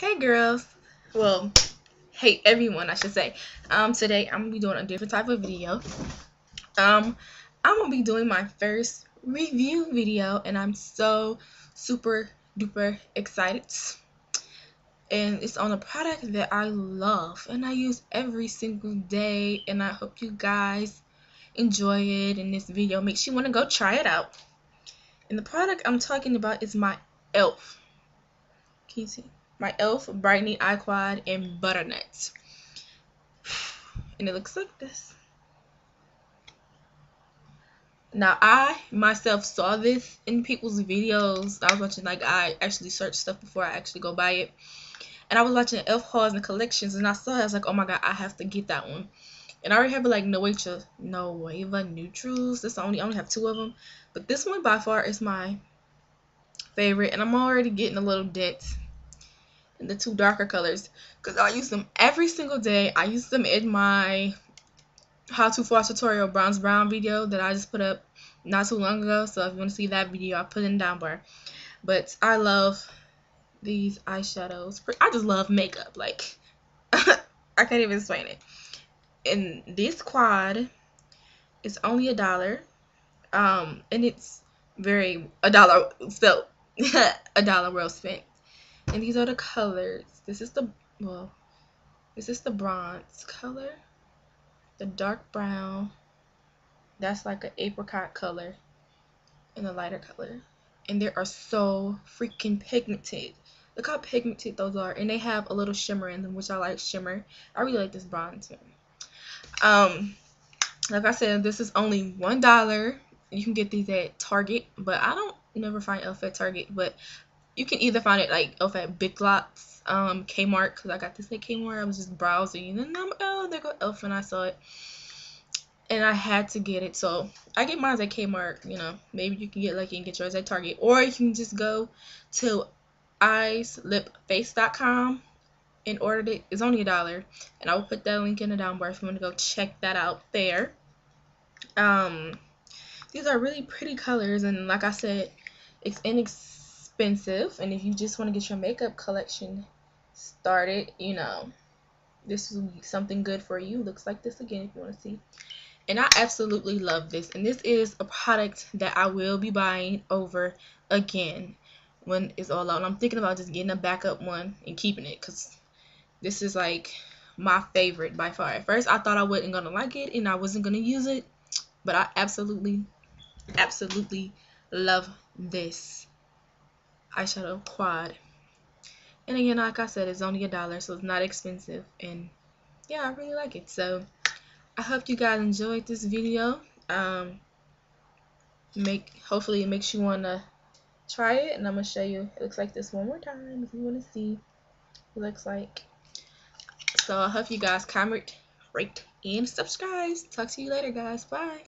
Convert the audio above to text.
Hey girls. Well, hey everyone, I should say. Um, today I'm gonna be doing a different type of video. Um, I'm gonna be doing my first review video, and I'm so super duper excited. And it's on a product that I love and I use every single day, and I hope you guys enjoy it. And this video makes you want to go try it out. And the product I'm talking about is my e.l.f. Can you see? My e.l.f. Brightening Eye Quad in Butternut. And it looks like this. Now, I myself saw this in people's videos. I was watching, like, I actually searched stuff before I actually go buy it. And I was watching e.l.f. hauls and collections, and I saw it. I was like, oh my god, I have to get that one. And I already have, like, Nueva, Nueva Neutrals. The only, I only have two of them. But this one by far is my favorite. And I'm already getting a little dent in the two darker colors because I use them every single day. I use them in my how to floss tutorial bronze brown video that I just put up not too long ago. So if you want to see that video, I'll put in down bar. But I love these eyeshadows. I just love makeup. Like, I can't even explain it. And this quad is only a dollar. Um, and it's very, a dollar spelled, a dollar well spent. And these are the colors. This is the, well, this is the bronze color. The dark brown. That's like an apricot color. And the lighter color. And they are so freaking pigmented. Look how pigmented those are. And they have a little shimmer in them, which I like shimmer. I really like this bronze one. Um, like I said, this is only one dollar. You can get these at Target, but I don't never find elf at Target. But you can either find it like off at Big Lots, um, Kmart, because I got this at Kmart. I was just browsing, and I'm oh, there go Elf, and I saw it, and I had to get it. So I get mine at Kmart. You know, maybe you can get lucky and get yours at Target, or you can just go to eyeslipsface.com and order it. It's only a dollar, and I will put that link in the down bar if you want to go check that out there. Um, these are really pretty colors, and like I said, it's inexpensive expensive and if you just want to get your makeup collection started you know this is something good for you. Looks like this again if you want to see. And I absolutely love this and this is a product that I will be buying over again when it's all out. And I'm thinking about just getting a backup one and keeping it because this is like my favorite by far. At first I thought I wasn't gonna like it and I wasn't gonna use it but I absolutely absolutely love this eyeshadow quad. And again, like I said, it's only a dollar, so it's not expensive. And yeah, I really like it. So I hope you guys enjoyed this video. Um, make hopefully it makes you want to try it. And I'm to show you. It looks like this one more time if you want to see it looks like. So I hope you guys comment, rate, and subscribe. Talk to you later, guys. Bye.